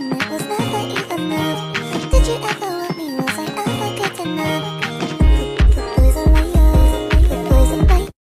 thinking it was never